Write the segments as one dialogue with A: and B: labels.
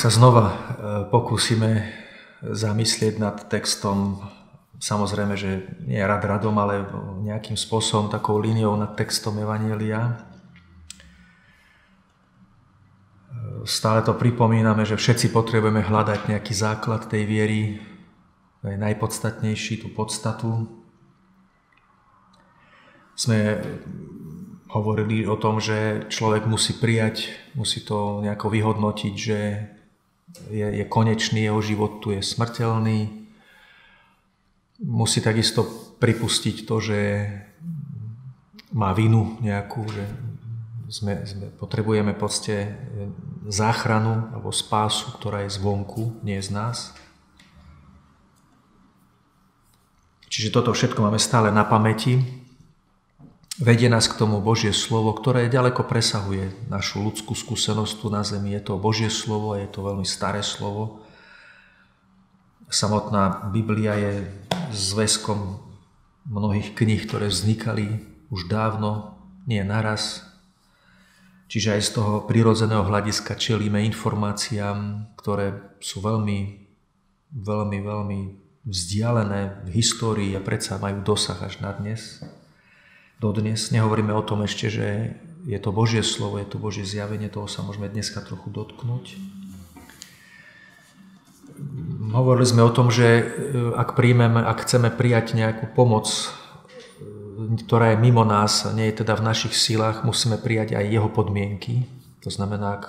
A: Sa znova e, pokúsime zamyslieť nad textom, samozrejme, že nie rad radom, ale nejakým spôsobom, takou líniou nad textom Evanielia. E, stále to pripomíname, že všetci potrebujeme hľadať nejaký základ tej viery, najpodstatnejší, tú podstatu. Sme hovorili o tom, že človek musí prijať, musí to nejako vyhodnotiť, že je, je konečný, jeho život tu je smrteľný. Musí takisto pripustiť to, že má vinu nejakú, že sme, sme, potrebujeme proste záchranu alebo spásu, ktorá je zvonku, nie z nás. Čiže toto všetko máme stále na pamäti. Vedie nás k tomu Božie slovo, ktoré ďaleko presahuje našu ľudskú skúsenosť tu na zemi. Je to Božie slovo, je to veľmi staré slovo. Samotná Biblia je zväzkom mnohých kníh, ktoré vznikali už dávno, nie naraz. Čiže aj z toho prirodzeného hľadiska čelíme informáciám, ktoré sú veľmi, veľmi, veľmi vzdialené v histórii a predsa majú dosah až na dnes dodnes. Nehovoríme o tom ešte, že je to Božie slovo, je to Božie zjavenie, toho sa môžeme dneska trochu dotknúť. Hovorili sme o tom, že e, ak príjmeme, ak chceme prijať nejakú pomoc, e, ktorá je mimo nás, nie je teda v našich silách, musíme prijať aj jeho podmienky. To znamená, ak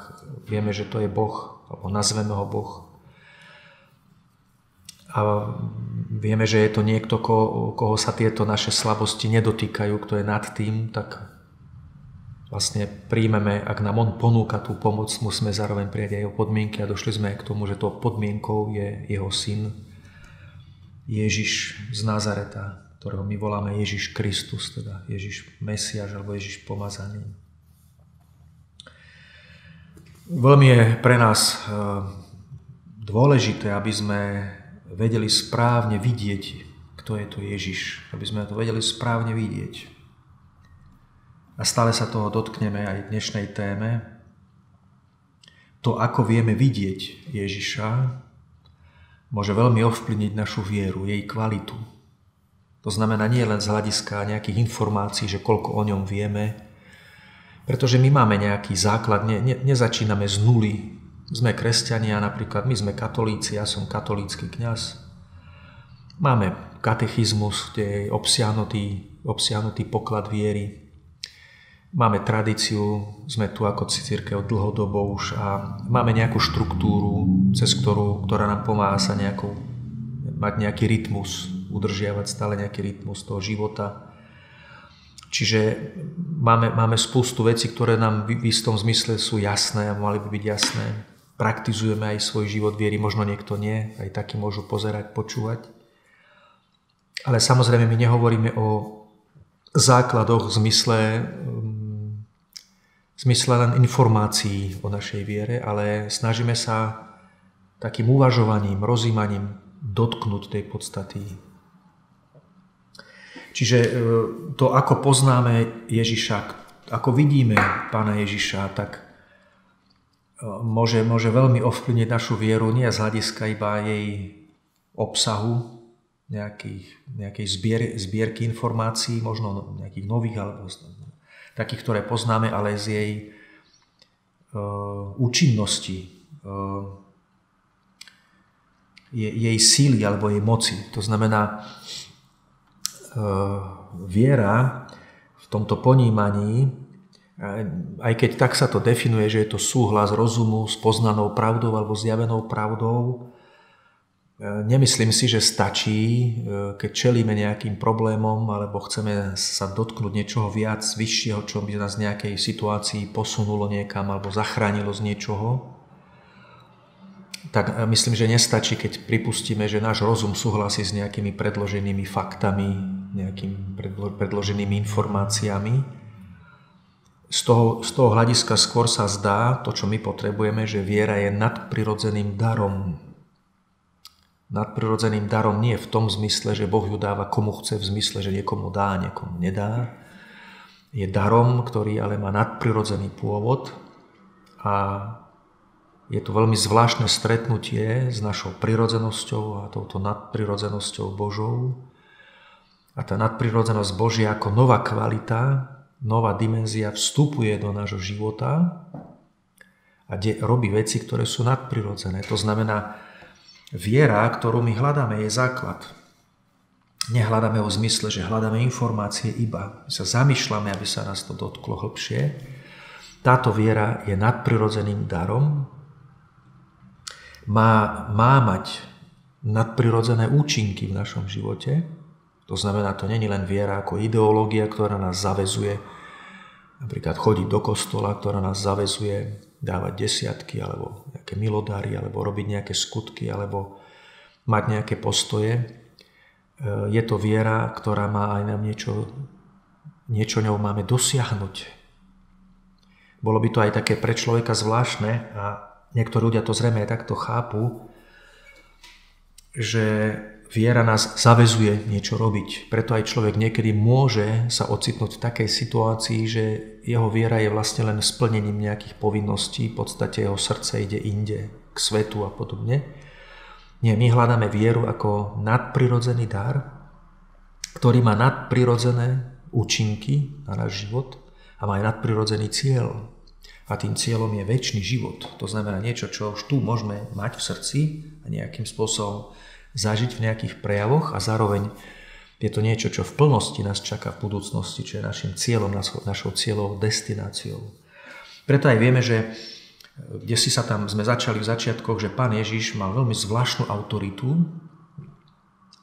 A: vieme, že to je Boh, alebo nazveme ho Boh, a vieme, že je to niekto, ko, koho sa tieto naše slabosti nedotýkajú, kto je nad tým, tak vlastne príjmeme, ak nám on ponúka tú pomoc, musíme zároveň prijať aj jeho podmienky a došli sme aj k tomu, že to podmienkou je jeho syn Ježiš z Nazareta, ktorého my voláme Ježiš Kristus, teda Ježiš Mesiaš alebo Ježiš Pomazaný. Veľmi je pre nás eh, dôležité, aby sme vedeli správne vidieť, kto je to Ježiš, aby sme to vedeli správne vidieť. A stále sa toho dotkneme aj v dnešnej téme. To, ako vieme vidieť Ježiša, môže veľmi ovplyvniť našu vieru, jej kvalitu. To znamená nie len z hľadiska nejakých informácií, že koľko o ňom vieme, pretože my máme nejaký základ, ne, ne, nezačíname z nuly, sme kresťania, napríklad my sme katolíci, ja som katolícky kňaz. Máme katechizmus, kde je obsiahnutý, obsiahnutý poklad viery. Máme tradíciu, sme tu ako církev dlhodobo už a máme nejakú štruktúru, cez ktorú, ktorá nám pomáha sa nejakou, mať nejaký rytmus, udržiavať stále nejaký rytmus toho života. Čiže máme, máme spustu vecí, ktoré nám v istom zmysle sú jasné a mali by byť jasné praktizujeme aj svoj život viery, možno niekto nie, aj takí môžu pozerať, počúvať. Ale samozrejme my nehovoríme o základoch v zmysle, mm, v zmysle len informácií o našej viere, ale snažíme sa takým uvažovaním, rozímaním dotknúť tej podstaty. Čiže e, to, ako poznáme Ježiša, ako vidíme Pána Ježiša, tak môže, môže veľmi ovplyvniť našu vieru nie z hľadiska iba jej obsahu, nejakých, nejakej zbier, zbierky informácií, možno nejakých nových alebo takých, ktoré poznáme, ale z jej uh, účinnosti, je, jej síly alebo jej moci. To znamená, uh, viera v tomto ponímaní aj keď tak sa to definuje, že je to súhlas rozumu s poznanou pravdou alebo zjavenou pravdou, e, nemyslím si, že stačí, e, keď čelíme nejakým problémom alebo chceme sa dotknúť niečoho viac, vyššieho, čo by nás v nejakej situácii posunulo niekam alebo zachránilo z niečoho, tak e, myslím, že nestačí, keď pripustíme, že náš rozum súhlasí s nejakými predloženými faktami, nejakými predloženými informáciami, z toho, z toho hľadiska skôr sa zdá, to čo my potrebujeme, že viera je nadprirodzeným darom. Nadprirodzeným darom nie v tom zmysle, že Boh ju dáva komu chce, v zmysle, že niekomu dá, niekomu nedá. Je darom, ktorý ale má nadprirodzený pôvod a je to veľmi zvláštne stretnutie s našou prirodzenosťou a touto nadprirodzenosťou Božou. A tá nadprirodzenosť Božia ako nová kvalita, nová dimenzia vstupuje do nášho života a de- robí veci, ktoré sú nadprirodzené. To znamená, viera, ktorú my hľadáme, je základ. Nehľadáme ho v zmysle, že hľadáme informácie iba. My sa zamýšľame, aby sa nás to dotklo hlbšie. Táto viera je nadprirodzeným darom, má, má mať nadprirodzené účinky v našom živote. To znamená, to není len viera ako ideológia, ktorá nás zavezuje napríklad chodiť do kostola, ktorá nás zavezuje dávať desiatky, alebo nejaké milodary, alebo robiť nejaké skutky, alebo mať nejaké postoje. E, je to viera, ktorá má aj nám niečo, niečo ňou máme dosiahnuť. Bolo by to aj také pre človeka zvláštne a niektorí ľudia to zrejme aj takto chápu, že viera nás zavezuje niečo robiť. Preto aj človek niekedy môže sa ocitnúť v takej situácii, že jeho viera je vlastne len splnením nejakých povinností, v podstate jeho srdce ide inde, k svetu a podobne. Nie, my hľadáme vieru ako nadprirodzený dar, ktorý má nadprirodzené účinky na náš život a má aj nadprirodzený cieľ. A tým cieľom je väčší život. To znamená niečo, čo už tu môžeme mať v srdci a nejakým spôsobom zažiť v nejakých prejavoch a zároveň je to niečo, čo v plnosti nás čaká v budúcnosti, čo je našim cieľom, našou cieľovou destináciou. Preto aj vieme, že kde si sa tam sme začali v začiatkoch, že pán Ježiš mal veľmi zvláštnu autoritu,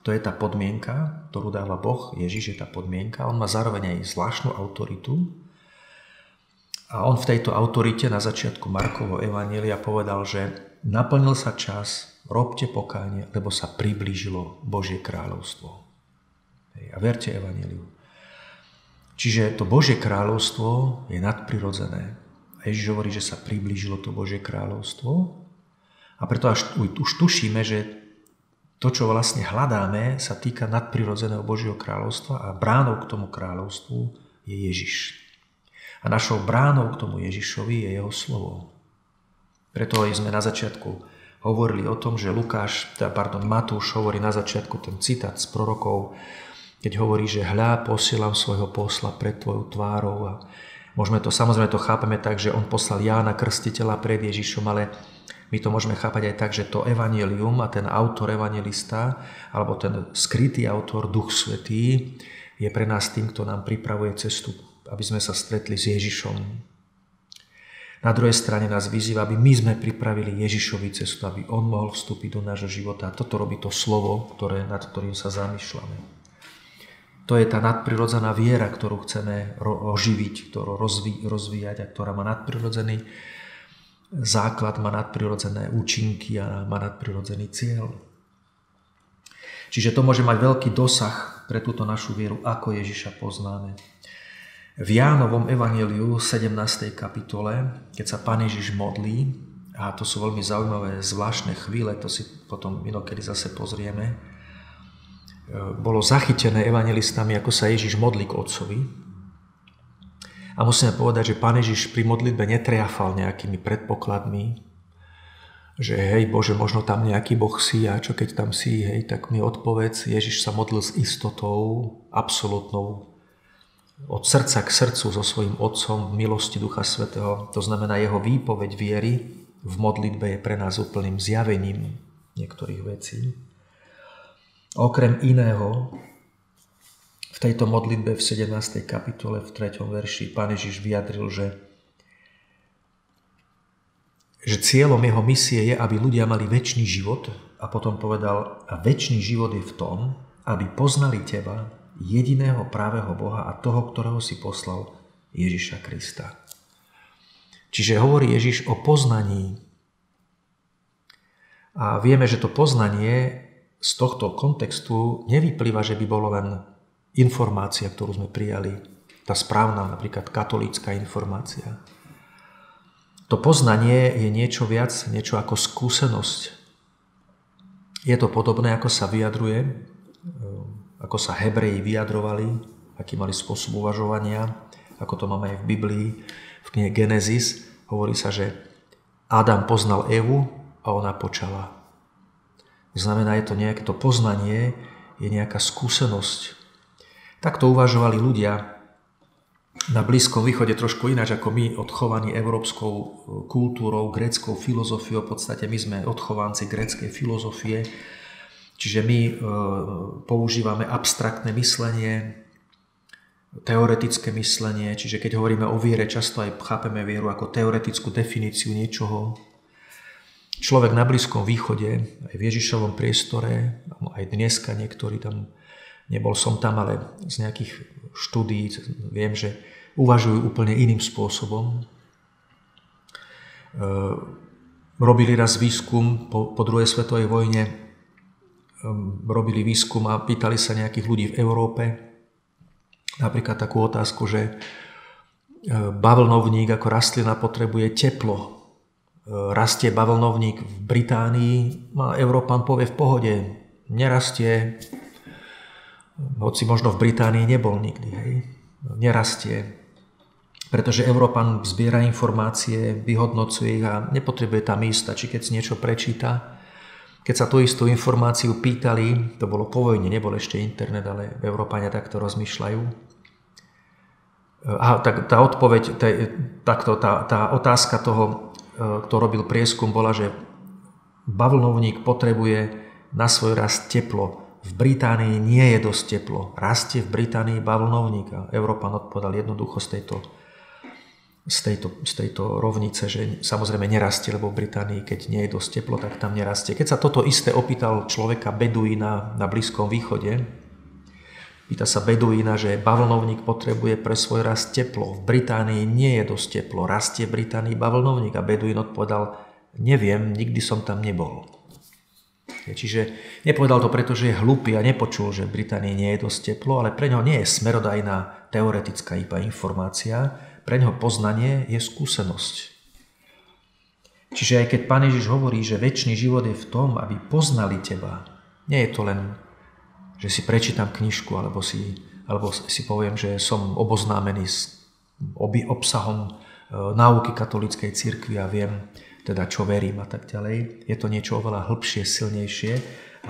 A: to je tá podmienka, ktorú dáva Boh, Ježiš je tá podmienka, on má zároveň aj zvláštnu autoritu, a on v tejto autorite na začiatku Markovho Evanielia povedal, že naplnil sa čas, robte pokánie, lebo sa priblížilo Božie kráľovstvo. A verte Evanieliu. Čiže to Božie kráľovstvo je nadprirodzené. A Ježiš hovorí, že sa priblížilo to Božie kráľovstvo. A preto až už tušíme, že to, čo vlastne hľadáme, sa týka nadprirodzeného Božieho kráľovstva a bránou k tomu kráľovstvu je Ježiš. A našou bránou k tomu Ježišovi je jeho slovo. Preto sme na začiatku hovorili o tom, že Lukáš, teda, pardon, Matúš hovorí na začiatku ten citát z prorokov, keď hovorí, že hľa, posielam svojho posla pred tvojou tvárou a môžeme to, samozrejme to chápeme tak, že on poslal Jána Krstiteľa pred Ježišom, ale my to môžeme chápať aj tak, že to evanelium a ten autor evangelista, alebo ten skrytý autor, Duch Svetý, je pre nás tým, kto nám pripravuje cestu aby sme sa stretli s Ježišom. Na druhej strane nás vyzýva, aby my sme pripravili Ježišovi cestu, aby On mohol vstúpiť do nášho života. A toto robí to slovo, ktoré, nad ktorým sa zamýšľame. To je tá nadprirodzená viera, ktorú chceme oživiť, ktorú rozví, rozvíjať a ktorá má nadprirodzený základ, má nadprirodzené účinky a má nadprirodzený cieľ. Čiže to môže mať veľký dosah pre túto našu vieru, ako Ježiša poznáme. V Jánovom evaneliu 17. kapitole, keď sa Pán Ježiš modlí, a to sú veľmi zaujímavé, zvláštne chvíle, to si potom inokedy zase pozrieme, e, bolo zachytené evangelistami, ako sa Ježiš modlí k Otcovi. A musíme povedať, že Pán Ježiš pri modlitbe netriafal nejakými predpokladmi, že hej Bože, možno tam nejaký Boh si a čo keď tam si, hej, tak mi odpovedz. Ježiš sa modlil s istotou, absolútnou, od srdca k srdcu so svojím Otcom v milosti Ducha Svetého. To znamená, jeho výpoveď viery v modlitbe je pre nás úplným zjavením niektorých vecí. Okrem iného, v tejto modlitbe v 17. kapitole v 3. verši Pán Ježiš vyjadril, že, že cieľom jeho misie je, aby ľudia mali väčší život a potom povedal, a väčší život je v tom, aby poznali teba, jediného právého Boha a toho, ktorého si poslal Ježiša Krista. Čiže hovorí Ježiš o poznaní. A vieme, že to poznanie z tohto kontextu nevyplýva, že by bolo len informácia, ktorú sme prijali, tá správna, napríklad katolícka informácia. To poznanie je niečo viac, niečo ako skúsenosť. Je to podobné, ako sa vyjadruje ako sa Hebreji vyjadrovali, aký mali spôsob uvažovania, ako to máme aj v Biblii, v knihe Genesis, hovorí sa, že Adam poznal Evu a ona počala. Znamená, je to nejaké to poznanie, je nejaká skúsenosť. Takto uvažovali ľudia na Blízkom východe trošku ináč ako my, odchovaní európskou e, kultúrou, gréckou filozofiou. V podstate my sme odchovanci gréckej filozofie, čiže my e, používame abstraktné myslenie, teoretické myslenie, čiže keď hovoríme o viere, často aj chápeme vieru ako teoretickú definíciu niečoho. Človek na Blízkom východe, aj v Ježišovom priestore, aj dneska niektorí tam, nebol som tam, ale z nejakých štúdií viem, že uvažujú úplne iným spôsobom. E, robili raz výskum po, po druhej svetovej vojne, robili výskum a pýtali sa nejakých ľudí v Európe, napríklad takú otázku, že e, bavlnovník ako rastlina potrebuje teplo, rastie bavlnovník v Británii a Európan povie v pohode, nerastie, hoci možno v Británii nebol nikdy, hej, nerastie, pretože Európan zbiera informácie, vyhodnocuje ich a nepotrebuje tam ísť, stačí keď si niečo prečíta. Keď sa tú istú informáciu pýtali, to bolo po vojne, nebol ešte internet, ale Európania takto rozmýšľajú. A tak tá odpoveď, takto, tá, tá otázka toho E, kto robil prieskum, bola, že bavlnovník potrebuje na svoj rast teplo. V Británii nie je dosť teplo. Rastie v Británii bavlnovník. A Európan odpovedal jednoducho z tejto, z tejto, z tejto rovnice, že samozrejme nerastie, lebo v Británii, keď nie je dosť teplo, tak tam nerastie. Keď sa toto isté opýtal človeka Beduína na Blízkom východe, Pýta sa Beduína, že bavlnovník potrebuje pre svoj rast teplo. V Británii nie je dosť teplo. Rastie v Británii bavlnovník. A Beduín odpovedal, neviem, nikdy som tam nebol. Čiže nepovedal to preto, že je hlupý a nepočul, že v Británii nie je dosť teplo, ale pre ňo nie je smerodajná teoretická iba informácia, pre ňo poznanie je skúsenosť. Čiže aj keď Pán Ježiš hovorí, že väčší život je v tom, aby poznali teba, nie je to len že si prečítam knižku alebo si, alebo si poviem, že som oboznámený s obsahom e, náuky katolíckej cirkvi a viem teda, čo verím a tak ďalej. Je to niečo oveľa hĺbšie, silnejšie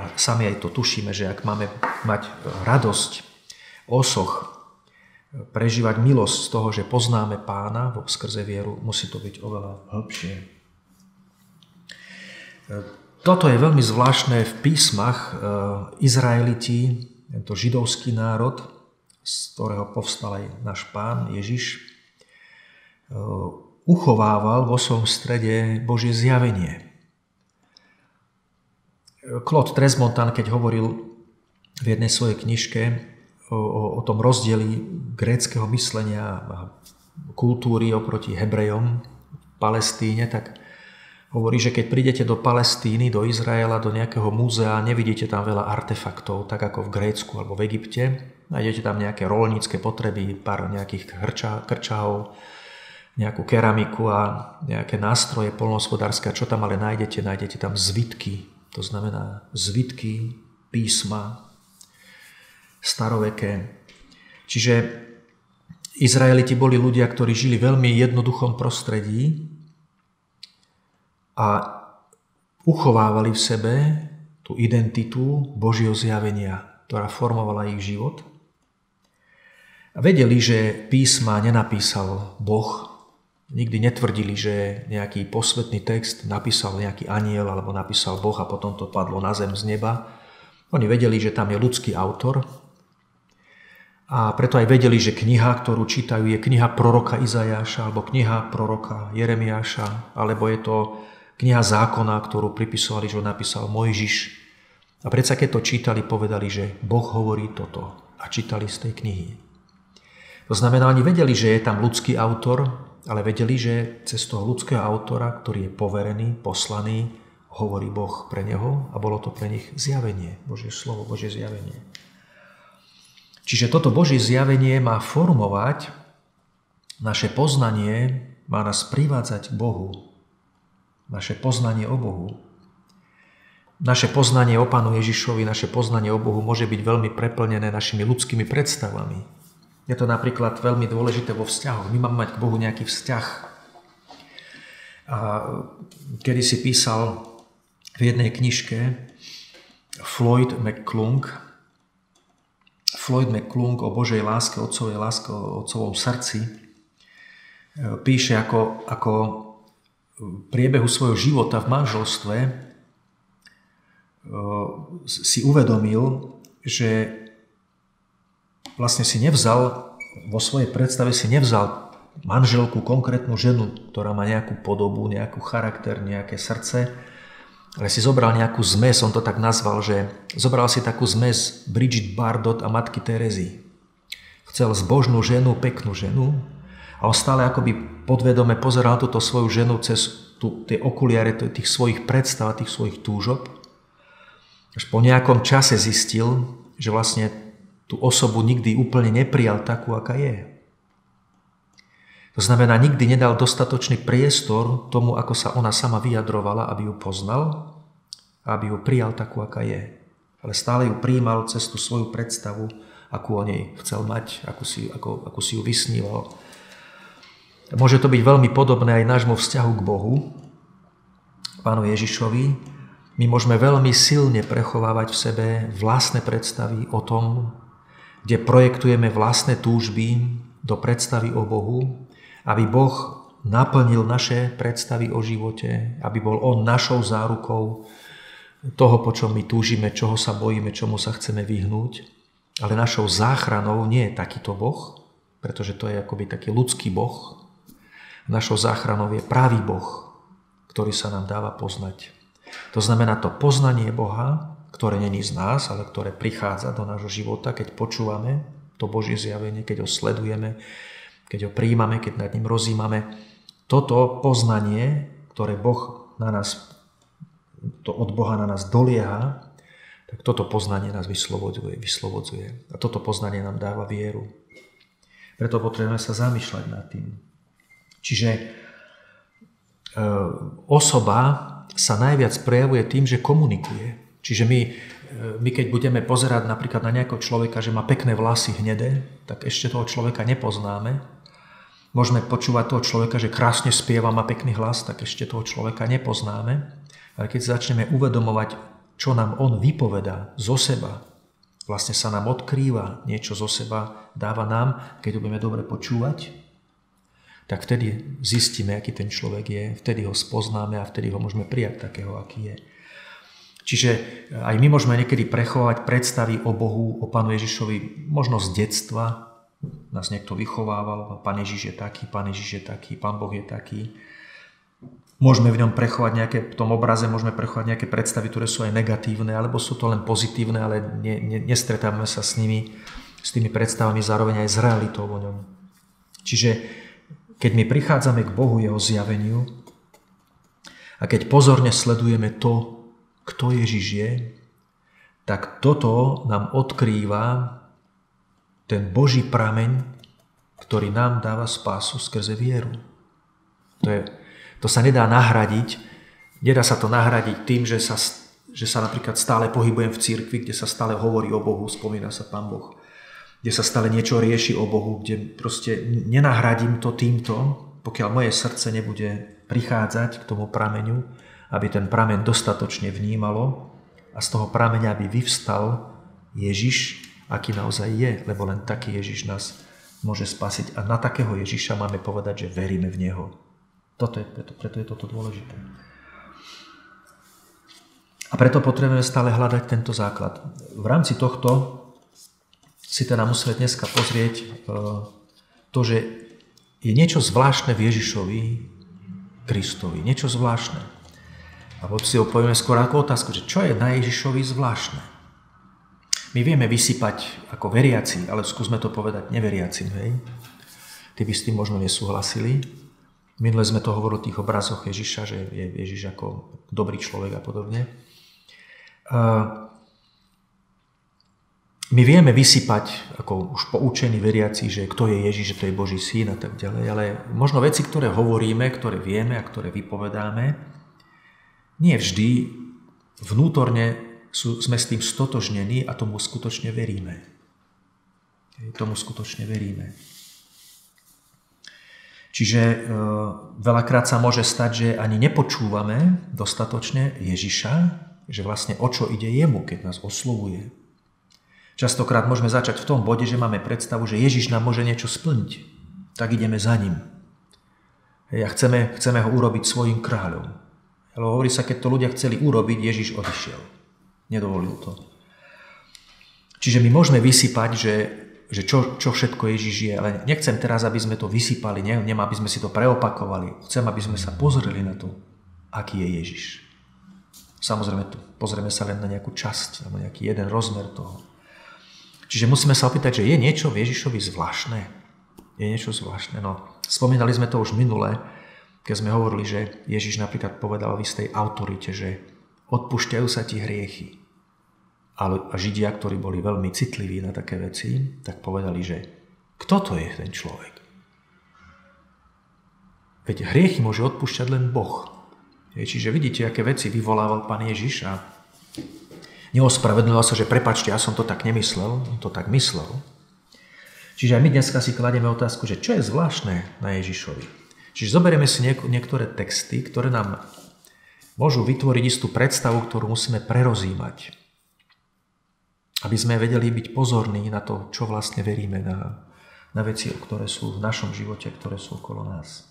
A: a sami aj to tušíme, že ak máme mať radosť, osoch, prežívať milosť z toho, že poznáme pána vo skrze vieru, musí to byť oveľa hĺbšie. Toto je veľmi zvláštne v písmach. E, Izraeliti, tento židovský národ, z ktorého povstal aj náš pán Ježiš, e, uchovával vo svojom strede Božie zjavenie. Claude Tresmontan, keď hovoril v jednej svojej knižke o, o tom rozdieli gréckého myslenia a kultúry oproti Hebrejom v Palestíne, tak Hovorí, že keď prídete do Palestíny, do Izraela, do nejakého múzea, nevidíte tam veľa artefaktov, tak ako v Grécku alebo v Egypte. Nájdete tam nejaké rolnícke potreby, pár nejakých krča, krčahov, nejakú keramiku a nejaké nástroje polnohospodárske. Čo tam ale nájdete? Nájdete tam zvitky, to znamená zvitky písma staroveké. Čiže Izraeliti boli ľudia, ktorí žili v veľmi jednoduchom prostredí, a uchovávali v sebe tú identitu Božieho zjavenia, ktorá formovala ich život. A vedeli, že písma nenapísal Boh. Nikdy netvrdili, že nejaký posvetný text napísal nejaký aniel alebo napísal Boh a potom to padlo na zem z neba. Oni vedeli, že tam je ľudský autor a preto aj vedeli, že kniha, ktorú čítajú, je kniha proroka Izajáša alebo kniha proroka Jeremiáša, alebo je to kniha zákona, ktorú pripisovali, že ho napísal Mojžiš. A predsa keď to čítali, povedali, že Boh hovorí toto a čítali z tej knihy. To znamená, oni vedeli, že je tam ľudský autor, ale vedeli, že cez toho ľudského autora, ktorý je poverený, poslaný, hovorí Boh pre neho a bolo to pre nich zjavenie, Božie slovo, Božie zjavenie. Čiže toto Božie zjavenie má formovať naše poznanie, má nás privádzať k Bohu, naše poznanie o Bohu. Naše poznanie o Pánu Ježišovi, naše poznanie o Bohu môže byť veľmi preplnené našimi ľudskými predstavami. Je to napríklad veľmi dôležité vo vzťahoch. My máme mať k Bohu nejaký vzťah. A kedy si písal v jednej knižke Floyd McClung, Floyd McClung o Božej láske, otcovej láske, o otcovom srdci, e, píše ako, ako priebehu svojho života v manželstve e, si uvedomil, že vlastne si nevzal, vo svojej predstave si nevzal manželku, konkrétnu ženu, ktorá má nejakú podobu, nejakú charakter, nejaké srdce, si zobral nejakú zmes, on to tak nazval, že zobral si takú zmes Bridget Bardot a matky Terezy. Chcel zbožnú ženu, peknú ženu a on stále akoby podvedome pozeral túto svoju ženu cez tú, tie okuliare tých svojich predstav, tých svojich túžob. Až po nejakom čase zistil, že vlastne tú osobu nikdy úplne neprijal takú, aká je. To znamená, nikdy nedal dostatočný priestor tomu, ako sa ona sama vyjadrovala, aby ju poznal aby ju prijal takú, aká je. Ale stále ju príjmal cez tú svoju predstavu, akú o nej chcel mať, akú si, ako, ako si ju vysníval. Môže to byť veľmi podobné aj nášmu vzťahu k Bohu, Pánu Ježišovi. My môžeme veľmi silne prechovávať v sebe vlastné predstavy o tom, kde projektujeme vlastné túžby do predstavy o Bohu aby Boh naplnil naše predstavy o živote, aby bol On našou zárukou toho, po čom my túžime, čoho sa bojíme, čomu sa chceme vyhnúť. Ale našou záchranou nie je takýto Boh, pretože to je akoby taký ľudský Boh. Našou záchranou je pravý Boh, ktorý sa nám dáva poznať. To znamená to poznanie Boha, ktoré není z nás, ale ktoré prichádza do nášho života, keď počúvame to Božie zjavenie, keď ho sledujeme, keď ho príjmame, keď nad ním rozímame. Toto poznanie, ktoré Boh na nás, to od Boha na nás dolieha, tak toto poznanie nás vyslobodzuje, vyslobodzuje. A toto poznanie nám dáva vieru. Preto potrebujeme sa zamýšľať nad tým. Čiže e, osoba sa najviac prejavuje tým, že komunikuje. Čiže my, e, my keď budeme pozerať napríklad na nejakého človeka, že má pekné vlasy hnedé, tak ešte toho človeka nepoznáme, Môžeme počúvať toho človeka, že krásne spieva, má pekný hlas, tak ešte toho človeka nepoznáme. Ale keď začneme uvedomovať, čo nám on vypovedá zo seba, vlastne sa nám odkrýva niečo zo seba, dáva nám, keď ho budeme dobre počúvať, tak vtedy zistíme, aký ten človek je, vtedy ho spoznáme a vtedy ho môžeme prijať takého, aký je. Čiže aj my môžeme niekedy prechovať predstavy o Bohu, o Pánu Ježišovi, možno z detstva, nás niekto vychovával, Pán Ježiš je taký, Pán Ježiš je taký, Pán Boh je taký. Môžeme v ňom prechovať nejaké, v tom obraze môžeme prechovať nejaké predstavy, ktoré sú aj negatívne, alebo sú to len pozitívne, ale ne, ne, nestretávame sa s nimi, s tými predstavami zároveň aj s realitou o ňom. Čiže keď my prichádzame k Bohu, Jeho zjaveniu, a keď pozorne sledujeme to, kto Ježiš je, tak toto nám odkrýva ten Boží prameň, ktorý nám dáva spásu skrze vieru. To, je, to sa nedá nahradiť, nedá sa to nahradiť tým, že sa, že sa napríklad stále pohybujem v cirkvi, kde sa stále hovorí o Bohu, spomína sa Pán Boh, kde sa stále niečo rieši o Bohu, kde proste nenahradím to týmto, pokiaľ moje srdce nebude prichádzať k tomu prameňu, aby ten prameň dostatočne vnímalo a z toho prameňa by vyvstal Ježiš, aký naozaj je, lebo len taký Ježiš nás môže spasiť. A na takého Ježiša máme povedať, že veríme v Neho. Toto je, preto, preto je toto dôležité. A preto potrebujeme stále hľadať tento základ. V rámci tohto si teda musíme dneska pozrieť e, to, že je niečo zvláštne v Ježišovi Kristovi. Niečo zvláštne. A si ho povieme skôr ako otázku, že čo je na Ježišovi zvláštne? My vieme vysypať ako veriaci, ale skúsme to povedať neveriacim, hej? Tí by s tým možno nesúhlasili. Minule sme to hovorili o tých obrazoch Ježiša, že je Ježiš ako dobrý človek a podobne. My vieme vysypať, ako už poučení veriaci, že kto je Ježiš, že to je Boží syn a tak ďalej, ale možno veci, ktoré hovoríme, ktoré vieme a ktoré vypovedáme, nie vždy vnútorne sú, sme s tým stotožnení a tomu skutočne veríme. Tomu skutočne veríme. Čiže e, veľakrát sa môže stať, že ani nepočúvame dostatočne Ježiša, že vlastne o čo ide jemu, keď nás oslovuje. Častokrát môžeme začať v tom bode, že máme predstavu, že Ježiš nám môže niečo splniť. Tak ideme za ním. A chceme, chceme ho urobiť svojim kráľom. Ale hovorí sa, keď to ľudia chceli urobiť, Ježiš odišiel. Nedovolil to. Čiže my môžeme vysypať, že že čo, čo všetko Ježiš je. Ale nechcem teraz, aby sme to vysypali, ne, nem, aby sme si to preopakovali. Chcem, aby sme sa pozreli na to, aký je Ježiš. Samozrejme, pozrieme sa len na nejakú časť, alebo nejaký jeden rozmer toho. Čiže musíme sa opýtať, že je niečo v Ježišovi zvláštne. Je niečo zvláštne. No, spomínali sme to už minule, keď sme hovorili, že Ježiš napríklad povedal v istej autorite, že odpúšťajú sa ti hriechy a Židia, ktorí boli veľmi citliví na také veci, tak povedali, že kto to je ten človek? Veď hriechy môže odpúšťať len Boh. Čiže vidíte, aké veci vyvolával pán Ježiš a neospravedlnil sa, že prepačte, ja som to tak nemyslel, on to tak myslel. Čiže aj my dneska si kladieme otázku, že čo je zvláštne na Ježišovi. Čiže zoberieme si niektoré texty, ktoré nám môžu vytvoriť istú predstavu, ktorú musíme prerozímať aby sme vedeli byť pozorní na to, čo vlastne veríme, na, na veci, ktoré sú v našom živote, ktoré sú okolo nás.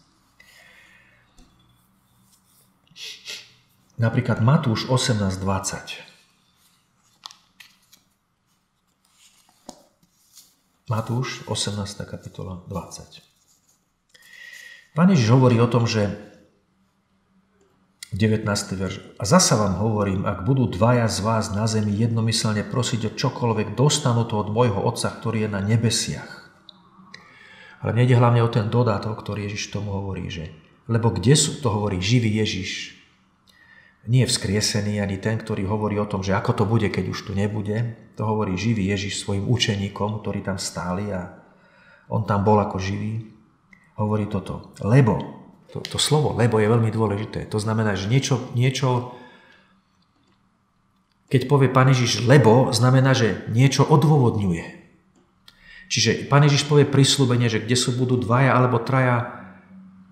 A: Napríklad Matúš 18.20. Matúš 18. kapitola 20. Pán Ježiš hovorí o tom, že 19. verš. A zasa vám hovorím, ak budú dvaja z vás na zemi jednomyselne prosiť o čokoľvek, dostanú to od môjho Otca, ktorý je na nebesiach. Ale mne ide hlavne o ten dodatok, ktorý Ježiš tomu hovorí, že lebo kde sú, to hovorí živý Ježiš, nie je vzkriesený ani ten, ktorý hovorí o tom, že ako to bude, keď už tu nebude. To hovorí živý Ježiš svojim učeníkom, ktorí tam stáli a on tam bol ako živý. Hovorí toto, lebo to, to slovo lebo je veľmi dôležité. To znamená, že niečo, niečo keď povie Pán Ježiš lebo, znamená, že niečo odôvodňuje. Čiže Pán Ježiš povie prislúbenie, že kde sú budú dvaja alebo traja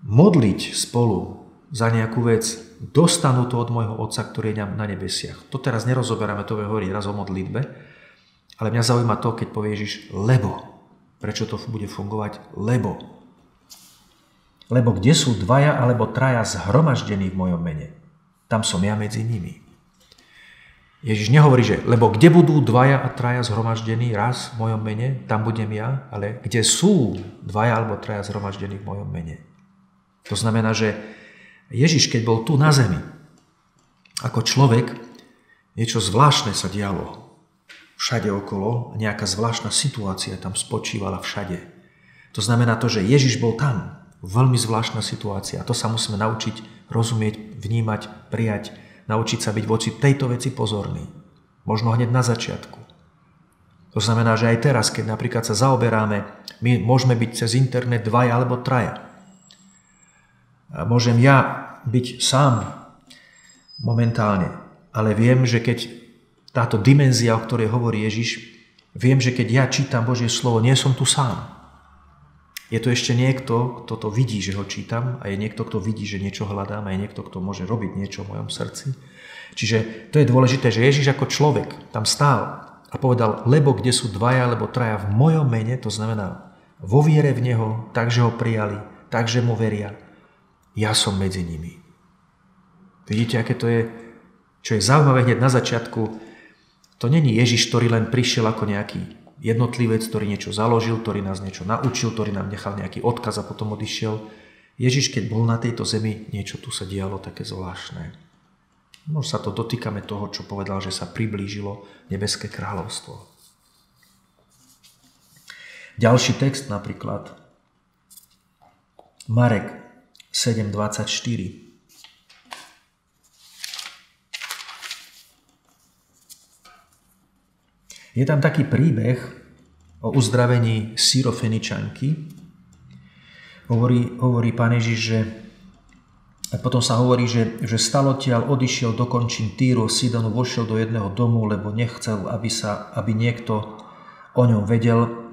A: modliť spolu za nejakú vec, dostanú to od môjho Otca, ktorý je na nebesiach. To teraz nerozoberáme, to hovorí raz o modlitbe, ale mňa zaujíma to, keď povie Ježiš lebo. Prečo to bude fungovať? Lebo. Lebo kde sú dvaja alebo traja zhromaždení v mojom mene, tam som ja medzi nimi. Ježiš nehovorí, že lebo kde budú dvaja a traja zhromaždení raz v mojom mene, tam budem ja, ale kde sú dvaja alebo traja zhromaždení v mojom mene. To znamená, že Ježiš, keď bol tu na zemi, ako človek, niečo zvláštne sa dialo. Všade okolo, nejaká zvláštna situácia tam spočívala všade. To znamená to, že Ježiš bol tam, Veľmi zvláštna situácia. To sa musíme naučiť rozumieť, vnímať, prijať, naučiť sa byť voči tejto veci pozorný. Možno hneď na začiatku. To znamená, že aj teraz, keď napríklad sa zaoberáme, my môžeme byť cez internet dvaja alebo traja. A môžem ja byť sám momentálne, ale viem, že keď táto dimenzia, o ktorej hovorí Ježiš, viem, že keď ja čítam Božie slovo, nie som tu sám. Je to ešte niekto, kto to vidí, že ho čítam a je niekto, kto vidí, že niečo hľadám a je niekto, kto môže robiť niečo v mojom srdci. Čiže to je dôležité, že Ježiš ako človek tam stál a povedal, lebo kde sú dvaja alebo traja v mojom mene, to znamená vo viere v Neho, takže ho prijali, takže mu veria, ja som medzi nimi. Vidíte, aké to je, čo je zaujímavé hneď na začiatku, to není Ježiš, ktorý len prišiel ako nejaký jednotlivec, ktorý niečo založil, ktorý nás niečo naučil, ktorý nám nechal nejaký odkaz a potom odišiel. Ježiš, keď bol na tejto zemi, niečo tu sa dialo také zvláštne. Možno sa to dotýkame toho, čo povedal, že sa priblížilo nebeské kráľovstvo. Ďalší text napríklad. Marek 7.24. Je tam taký príbeh o uzdravení syrofeničanky. Hovorí, hovorí pán Ježiš, že a potom sa hovorí, že, že stalotiaľ odišiel do končín Týru, Sidonu, vošiel do jedného domu, lebo nechcel, aby, sa, aby niekto o ňom vedel.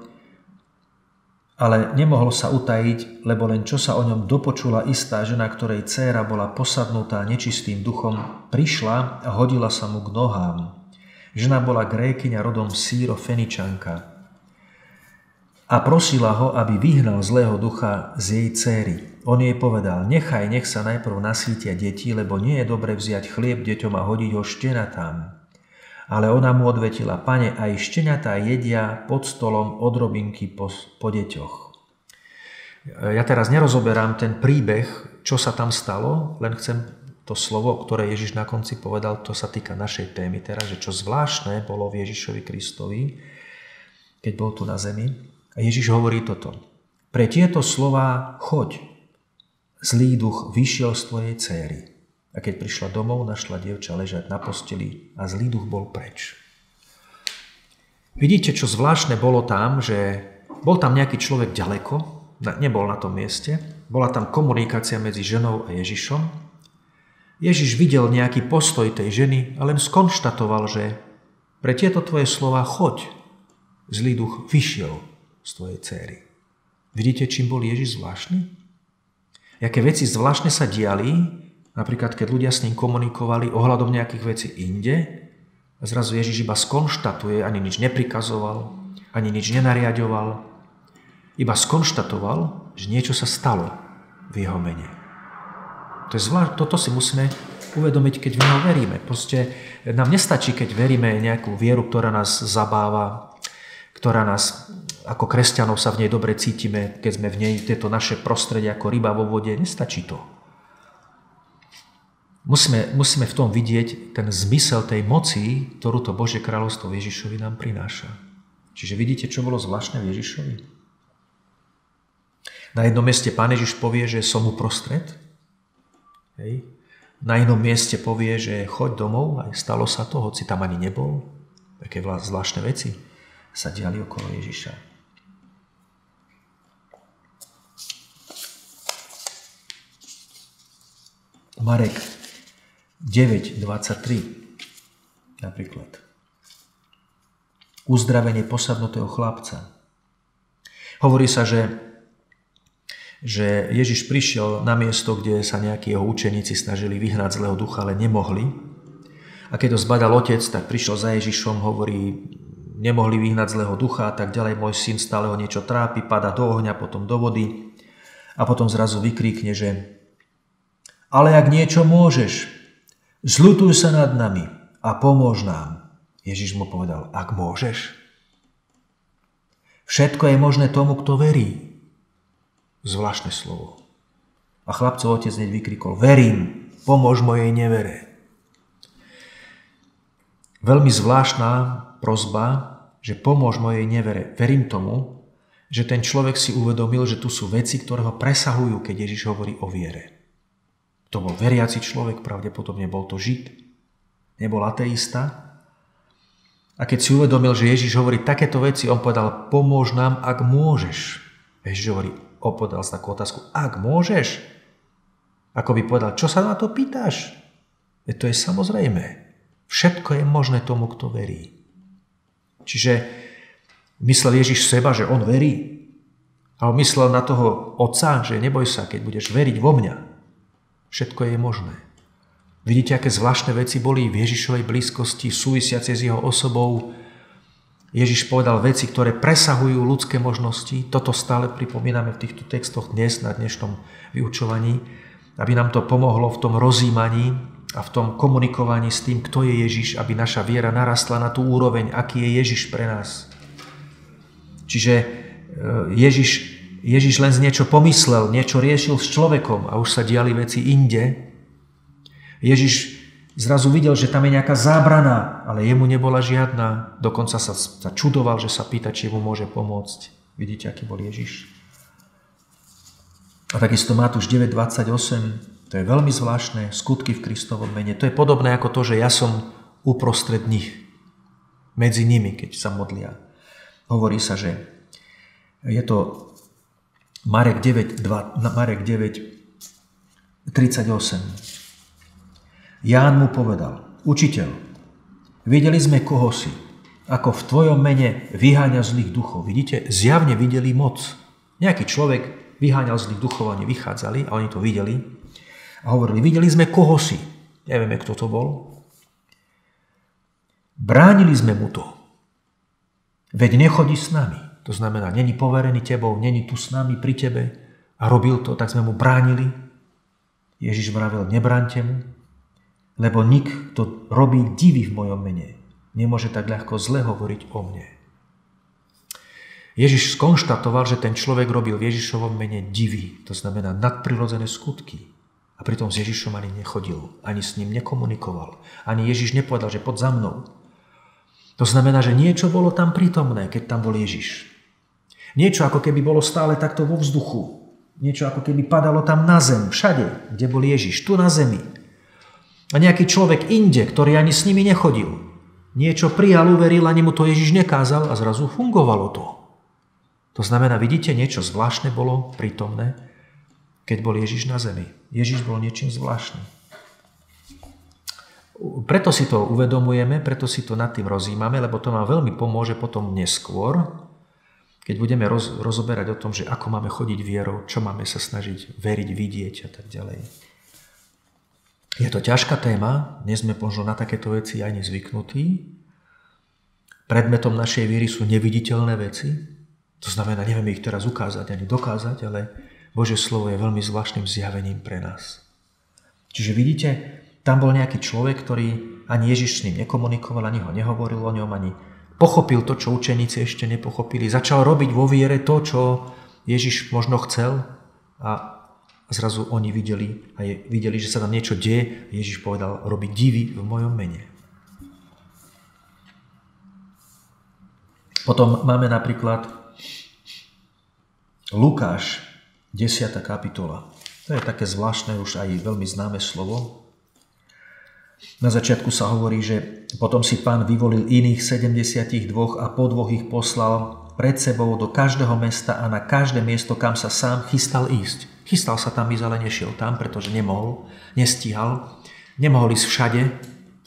A: ale nemohol sa utajiť, lebo len čo sa o ňom dopočula istá žena, ktorej dcéra bola posadnutá nečistým duchom, prišla a hodila sa mu k nohám. Žena bola grékyňa rodom Síro Feničanka a prosila ho, aby vyhnal zlého ducha z jej céry. On jej povedal, nechaj, nech sa najprv nasítia deti, lebo nie je dobre vziať chlieb deťom a hodiť ho štenatám. Ale ona mu odvetila, pane, aj šteniatá jedia pod stolom odrobinky po, po deťoch. Ja teraz nerozoberám ten príbeh, čo sa tam stalo, len chcem to slovo, ktoré Ježiš na konci povedal, to sa týka našej témy teraz, že čo zvláštne bolo v Ježišovi Kristovi, keď bol tu na zemi. A Ježiš hovorí toto. Pre tieto slova choď, zlý duch vyšiel z tvojej céry. A keď prišla domov, našla dievča ležať na posteli a zlý duch bol preč. Vidíte, čo zvláštne bolo tam, že bol tam nejaký človek ďaleko, nebol na tom mieste, bola tam komunikácia medzi ženou a Ježišom. Ježiš videl nejaký postoj tej ženy a len skonštatoval, že pre tieto tvoje slova choď, zlý duch vyšiel z tvojej céry. Vidíte, čím bol Ježiš zvláštny? Jaké veci zvláštne sa diali, Napríklad, keď ľudia s ním komunikovali ohľadom nejakých vecí inde, a zrazu Ježiš iba skonštatuje, ani nič neprikazoval, ani nič nenariadoval, iba skonštatoval, že niečo sa stalo v jeho mene. To je zvlášť, toto si musíme uvedomiť, keď v Neho veríme. Proste nám nestačí, keď veríme nejakú vieru, ktorá nás zabáva, ktorá nás ako kresťanov sa v nej dobre cítime, keď sme v nej, tieto naše prostredie ako ryba vo vode, nestačí to. Musíme, musíme v tom vidieť ten zmysel tej moci, ktorú to Božie kráľovstvo Ježišovi nám prináša. Čiže vidíte, čo bolo zvláštne v Ježišovi? Na jednom mieste Pán Ježiš povie, že som uprostred. Hej. Na inom mieste povie, že choď domov a stalo sa to, hoci tam ani nebol. Také zvláštne veci sa diali okolo Ježiša. Marek 9.23 napríklad. Uzdravenie posadnutého chlapca. Hovorí sa, že, že Ježiš prišiel na miesto, kde sa nejakí jeho učeníci snažili vyhnať zlého ducha, ale nemohli. A keď to zbadal otec, tak prišiel za Ježišom, hovorí, nemohli vyhnať zlého ducha tak ďalej. Môj syn stále ho niečo trápi, pada do ohňa, potom do vody a potom zrazu vykríkne, že ale ak niečo môžeš, zlutuj sa nad nami a pomôž nám. Ježiš mu povedal, ak môžeš. Všetko je možné tomu, kto verí. Zvláštne slovo. A chlapcov otec hneď vykrikol, verím, pomôž mojej nevere. Veľmi zvláštna prozba, že pomôž mojej nevere. Verím tomu, že ten človek si uvedomil, že tu sú veci, ktoré ho presahujú, keď Ježiš hovorí o viere. To bol veriaci človek, pravdepodobne bol to žid. Nebol ateista. A keď si uvedomil, že Ježiš hovorí takéto veci, on povedal, pomôž nám, ak môžeš. Ježiš hovorí, opodal sa takú otázku, ak môžeš? Ako by povedal, čo sa na to pýtaš? Je to je samozrejme. Všetko je možné tomu, kto verí. Čiže myslel Ježiš seba, že on verí. A myslel na toho otca, že neboj sa, keď budeš veriť vo mňa, Všetko je možné. Vidíte, aké zvláštne veci boli v Ježišovej blízkosti súvisiace s jeho osobou. Ježiš povedal veci, ktoré presahujú ľudské možnosti. Toto stále pripomíname v týchto textoch dnes, na dnešnom vyučovaní, aby nám to pomohlo v tom rozímaní a v tom komunikovaní s tým, kto je Ježiš, aby naša viera narastla na tú úroveň, aký je Ježiš pre nás. Čiže e, Ježiš Ježiš len z niečo pomyslel, niečo riešil s človekom a už sa diali veci inde. Ježiš zrazu videl, že tam je nejaká zábrana, ale jemu nebola žiadna. Dokonca sa, sa čudoval, že sa pýta, či mu môže pomôcť. Vidíte, aký bol Ježiš. A takisto Matúš 9.28, to je veľmi zvláštne, skutky v Kristovom mene. To je podobné ako to, že ja som uprostred nich, medzi nimi, keď sa modlia. Hovorí sa, že je to Marek 9, 2, Marek 9, 38. Ján mu povedal, učiteľ, videli sme koho si, ako v tvojom mene vyháňa zlých duchov. Vidíte, zjavne videli moc. Nejaký človek vyháňal zlých duchov, oni vychádzali a oni to videli a hovorili, videli sme koho si. Nevieme, kto to bol. Bránili sme mu to. Veď nechodí s nami. To znamená, není poverený tebou, není tu s nami pri tebe a robil to, tak sme mu bránili. Ježiš vravel, nebránte mu, lebo nik, kto robí divy v mojom mene, nemôže tak ľahko zle hovoriť o mne. Ježiš skonštatoval, že ten človek robil v Ježišovom mene divy, to znamená nadprirodzené skutky. A pritom s Ježišom ani nechodil, ani s ním nekomunikoval. Ani Ježiš nepovedal, že pod za mnou. To znamená, že niečo bolo tam prítomné, keď tam bol Ježiš. Niečo ako keby bolo stále takto vo vzduchu. Niečo ako keby padalo tam na zem, všade, kde bol Ježiš, tu na zemi. A nejaký človek inde, ktorý ani s nimi nechodil. Niečo prijal, uveril, ani mu to Ježiš nekázal a zrazu fungovalo to. To znamená, vidíte, niečo zvláštne bolo prítomné, keď bol Ježiš na zemi. Ježiš bol niečím zvláštnym. Preto si to uvedomujeme, preto si to nad tým rozímame, lebo to nám veľmi pomôže potom neskôr, keď budeme roz, rozoberať o tom, že ako máme chodiť vierou, čo máme sa snažiť veriť, vidieť a tak ďalej. Je to ťažká téma, dnes sme možno na takéto veci aj nezvyknutí. Predmetom našej viery sú neviditeľné veci, to znamená, nevieme ich teraz ukázať ani dokázať, ale Bože slovo je veľmi zvláštnym zjavením pre nás. Čiže vidíte, tam bol nejaký človek, ktorý ani Ježiš s ním nekomunikoval, ani ho nehovoril o ňom, ani pochopil to, čo učeníci ešte nepochopili. Začal robiť vo viere to, čo Ježiš možno chcel a zrazu oni videli, a videli, že sa tam niečo deje. Ježiš povedal, robiť divy v mojom mene. Potom máme napríklad Lukáš, 10. kapitola. To je také zvláštne, už aj veľmi známe slovo. Na začiatku sa hovorí, že potom si pán vyvolil iných 72 a po dvoch ich poslal pred sebou do každého mesta a na každé miesto, kam sa sám chystal ísť. Chystal sa tam ísť, ale nešiel tam, pretože nemohol, nestíhal. Nemohol ísť všade,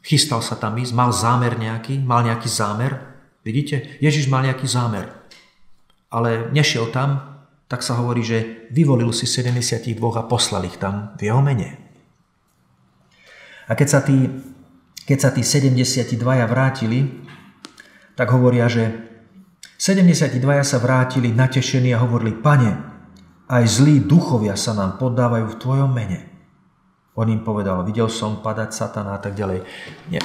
A: chystal sa tam ísť, mal zámer nejaký, mal nejaký zámer. Vidíte? Ježiš mal nejaký zámer, ale nešiel tam, tak sa hovorí, že vyvolil si 72 a poslal ich tam v jeho mene. A keď sa tí, keď sa tí 72 vrátili, tak hovoria, že 72 sa vrátili natešení a hovorili, pane, aj zlí duchovia sa nám poddávajú v tvojom mene. On im povedal, videl som padať satana a tak ďalej.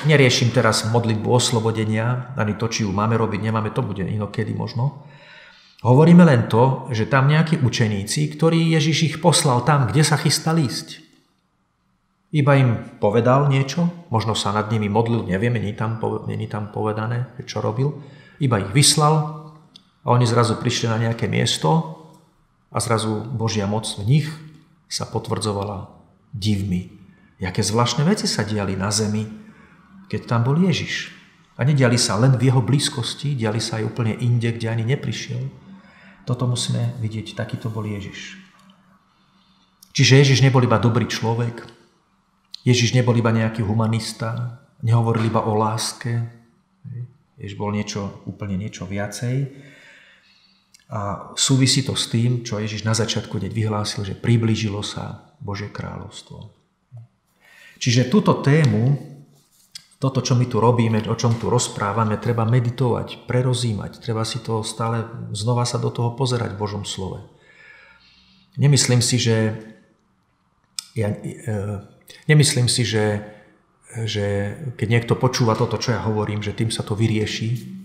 A: Neriešim teraz modlitbu oslobodenia, ani to, či ju máme robiť, nemáme, to bude inokedy možno. Hovoríme len to, že tam nejakí učeníci, ktorí Ježiš ich poslal tam, kde sa chystal ísť. Iba im povedal niečo, možno sa nad nimi modlil, nevieme, nie tam, nie tam povedané, čo robil. Iba ich vyslal a oni zrazu prišli na nejaké miesto a zrazu Božia moc v nich sa potvrdzovala divmi. Jaké zvláštne veci sa diali na zemi, keď tam bol Ježiš. A nediali sa len v jeho blízkosti, diali sa aj úplne inde, kde ani neprišiel. Toto musíme vidieť, takýto bol Ježiš. Čiže Ježiš nebol iba dobrý človek, Ježiš nebol iba nejaký humanista, nehovoril iba o láske, Ježiš bol niečo, úplne niečo viacej. A súvisí to s tým, čo Ježiš na začiatku deť vyhlásil, že priblížilo sa Božie kráľovstvo. Čiže túto tému toto, čo my tu robíme, o čom tu rozprávame, treba meditovať, prerozímať, treba si to stále znova sa do toho pozerať v Božom slove. Nemyslím si, že ja, e, nemyslím si, že, že keď niekto počúva toto, čo ja hovorím, že tým sa to vyrieši.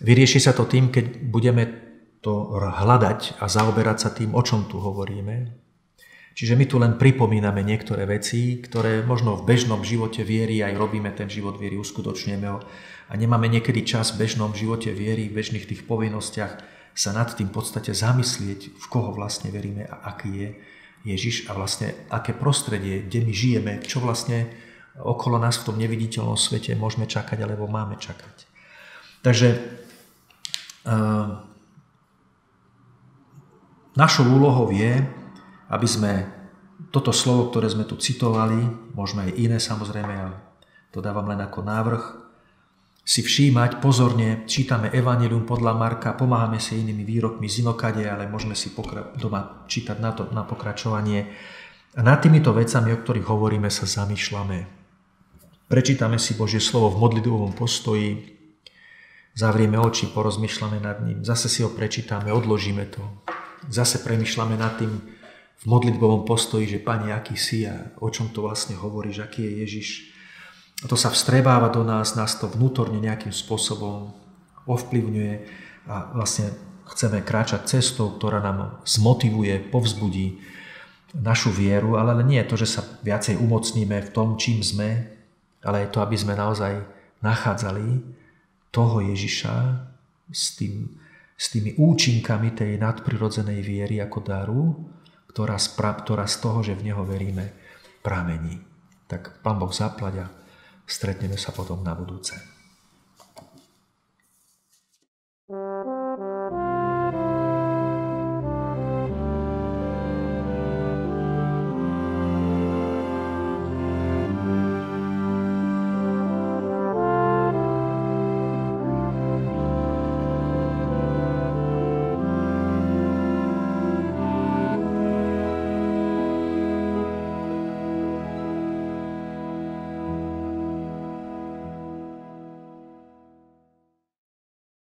A: Vyrieši sa to tým, keď budeme to hľadať a zaoberať sa tým, o čom tu hovoríme, Čiže my tu len pripomíname niektoré veci, ktoré možno v bežnom živote viery aj robíme ten život viery, uskutočňujeme ho a nemáme niekedy čas v bežnom živote viery, v bežných tých povinnostiach sa nad tým v podstate zamyslieť, v koho vlastne veríme a aký je Ježiš a vlastne aké prostredie, kde my žijeme, čo vlastne okolo nás v tom neviditeľnom svete môžeme čakať alebo máme čakať. Takže našou úlohou je, aby sme toto slovo, ktoré sme tu citovali, možno aj iné samozrejme, ja to dávam len ako návrh, si všímať pozorne, čítame Evangelium podľa Marka, pomáhame si inými výrokmi z inokade, ale môžeme si pokra- doma čítať na, to, na pokračovanie. A nad týmito vecami, o ktorých hovoríme, sa zamýšľame. Prečítame si Božie slovo v modlitbovom postoji, zavrieme oči, porozmýšľame nad ním, zase si ho prečítame, odložíme to. Zase premyšľame nad tým v modlitbovom postoji, že Pane, aký si a o čom to vlastne hovoríš, aký je Ježiš a to sa vstrebáva do nás, nás to vnútorne nejakým spôsobom ovplyvňuje a vlastne chceme kráčať cestou, ktorá nám zmotivuje, povzbudí našu vieru, ale nie to, že sa viacej umocníme v tom, čím sme, ale je to, aby sme naozaj nachádzali toho Ježiša s, tým, s tými účinkami tej nadprirodzenej viery ako daru, ktorá, ktorá z toho, že v Neho veríme, pramení. Tak Pán Boh zaplaďa Stretneme sa potom na budúce.